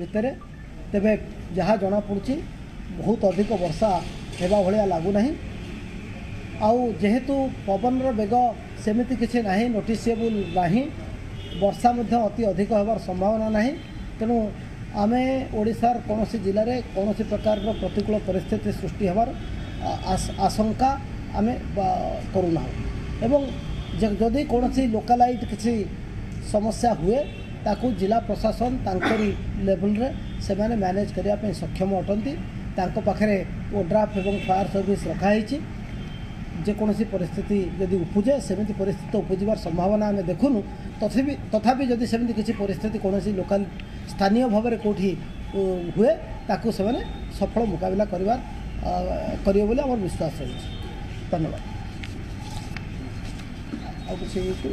भितर तेज जहाँ जमापड़ी बहुत अधिक वर्षा होगा भाया लगुना आहेतु पवन रेग सेमती किसी ना नोटिसबुल ना अति अधिक होवार संभावना ना तेणु आम ओडार कौन सी जिले में कौन सी प्रकार प्रतिकूल परिस्थित सृष्टि होवार आशंका आम करूना जदि कौन लोकालाइट किसी समस्या हुए ତାକୁ ଜିଲ୍ଲା ପ୍ରଶାସନ ତାଙ୍କରି ଲେଭେଲରେ ସେମାନେ ମ୍ୟାନେଜ୍ କରିବା ପାଇଁ ସକ୍ଷମ ଅଟନ୍ତି ତାଙ୍କ ପାଖରେ ଓଡ୍ରାଫ୍ ଏବଂ ଫାୟାର ସର୍ଭିସ୍ ରଖାହେଇଛି ଯେକୌଣସି ପରିସ୍ଥିତି ଯଦି ଉପୁଜେ ସେମିତି ପରିସ୍ଥିତି ଉପୁଜିବାର ସମ୍ଭାବନା ଆମେ ଦେଖୁନୁ ତଥାପି ତଥାପି ଯଦି ସେମିତି କିଛି ପରିସ୍ଥିତି କୌଣସି ଲୋକାଲ ସ୍ଥାନୀୟ ଭାବରେ କେଉଁଠି ହୁଏ ତାକୁ ସେମାନେ ସଫଳ ମୁକାବିଲା କରିବାର କରିବେ ବୋଲି ଆମର ବିଶ୍ୱାସ ରହିଛି ଧନ୍ୟବାଦ ଆଉ କିଛି